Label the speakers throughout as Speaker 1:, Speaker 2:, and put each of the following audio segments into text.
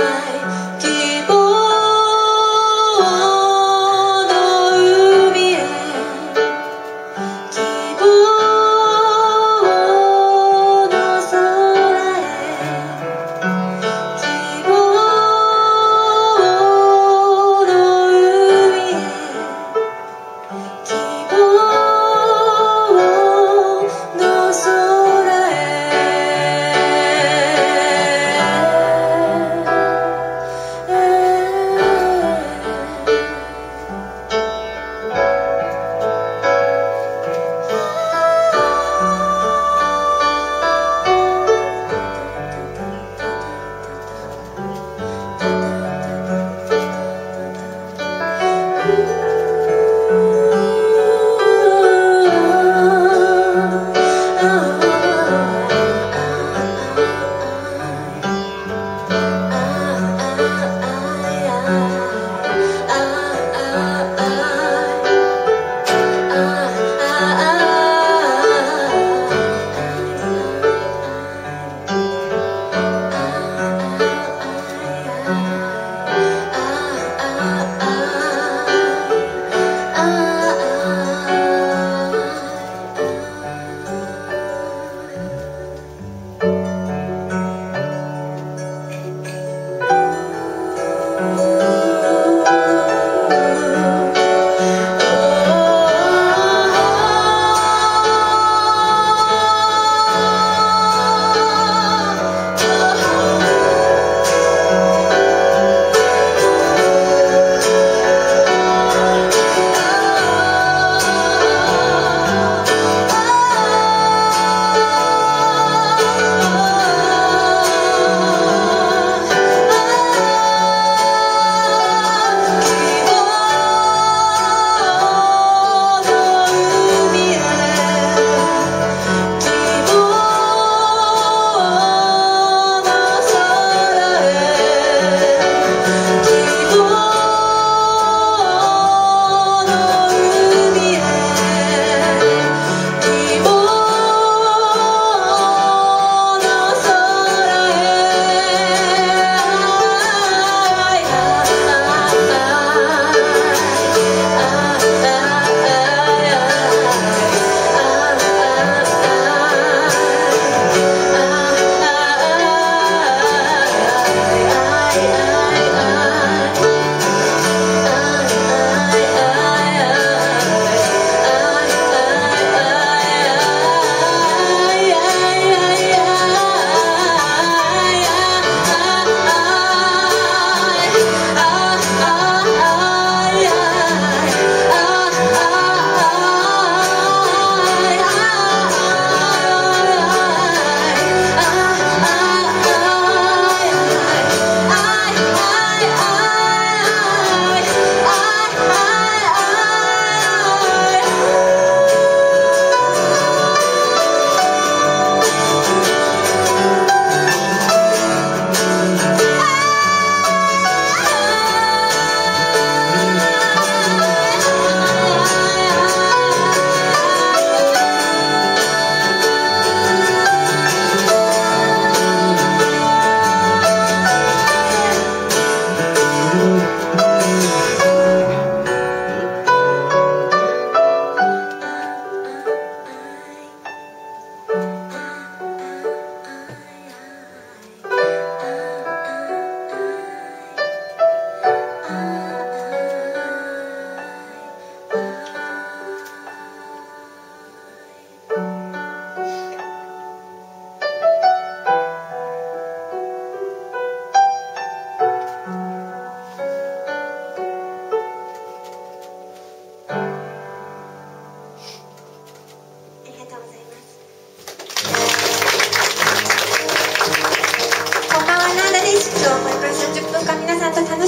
Speaker 1: goodbye.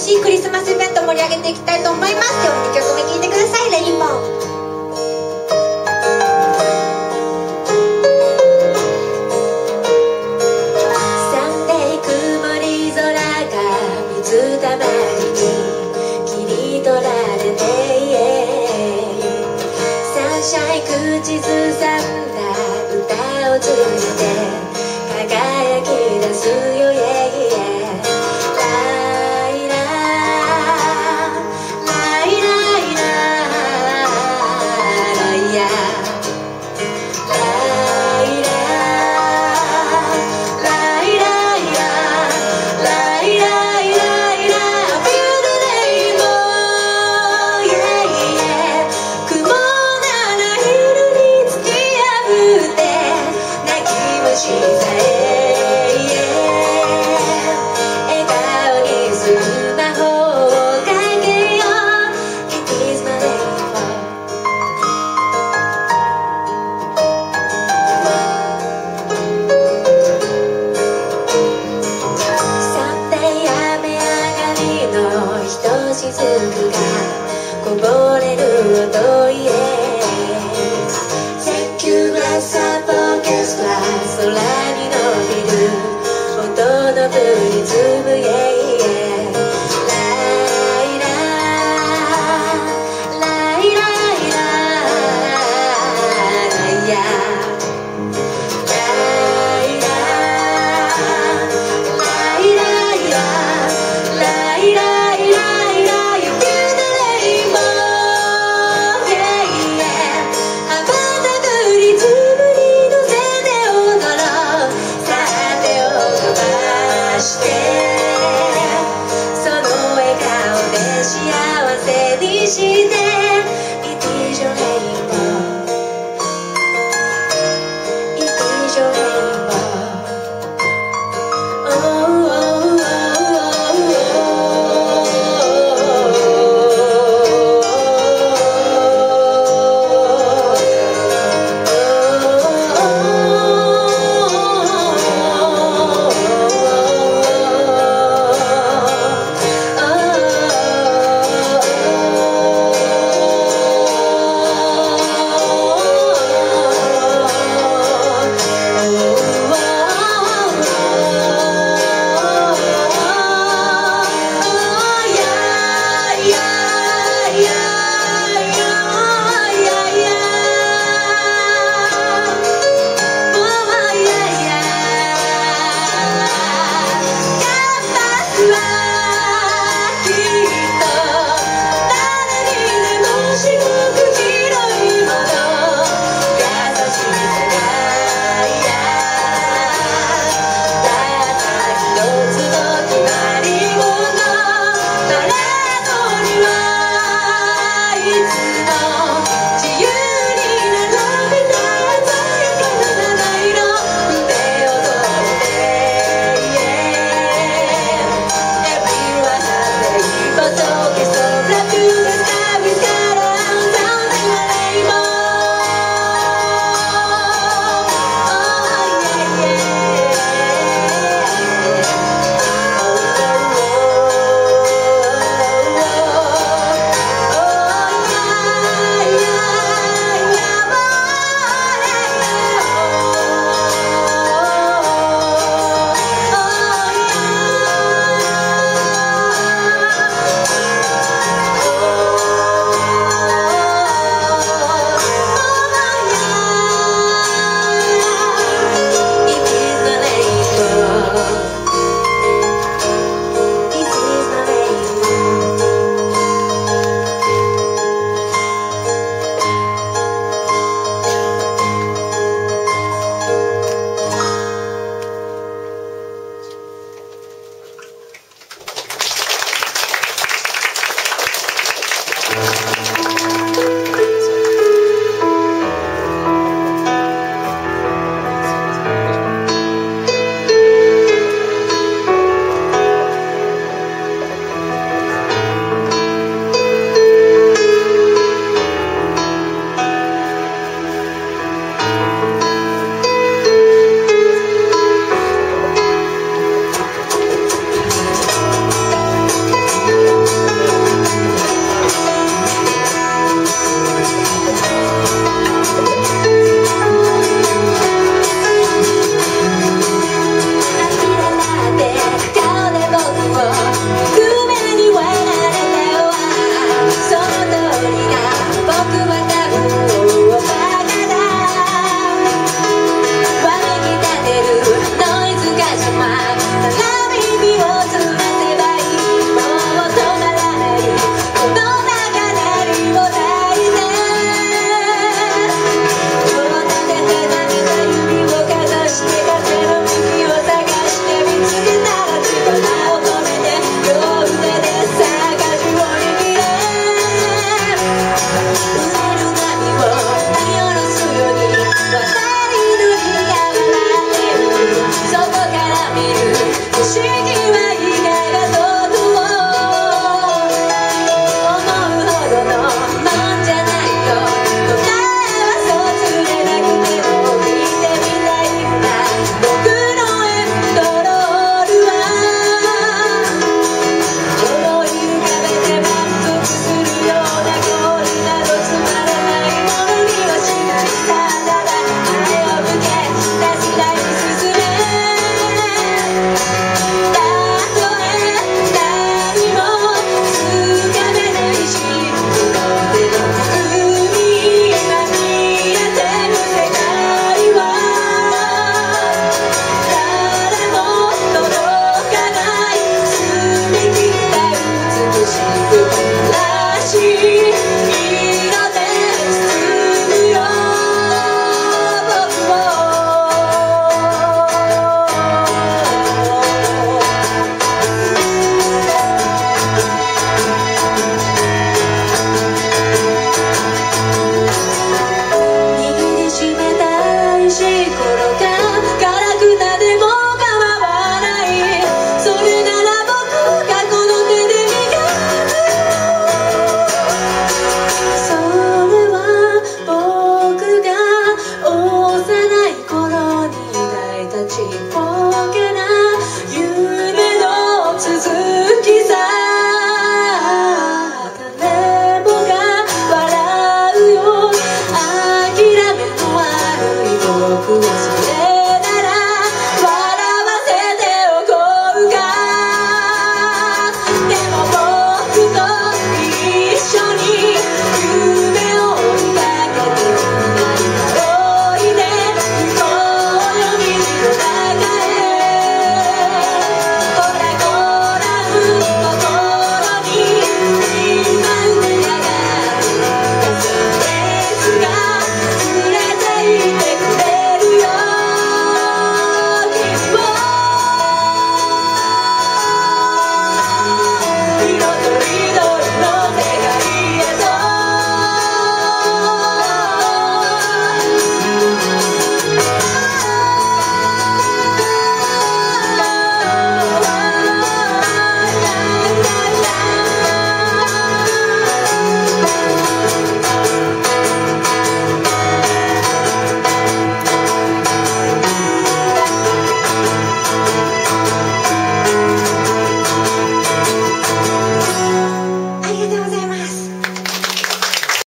Speaker 1: しいクリスマスイベント盛り上げていきたいと思います。今日も2曲目聴いてください。
Speaker 2: ひとしずくがこぼれる音へ。Thank you, g l a s s p o 空に伸びる。音の振り付 you.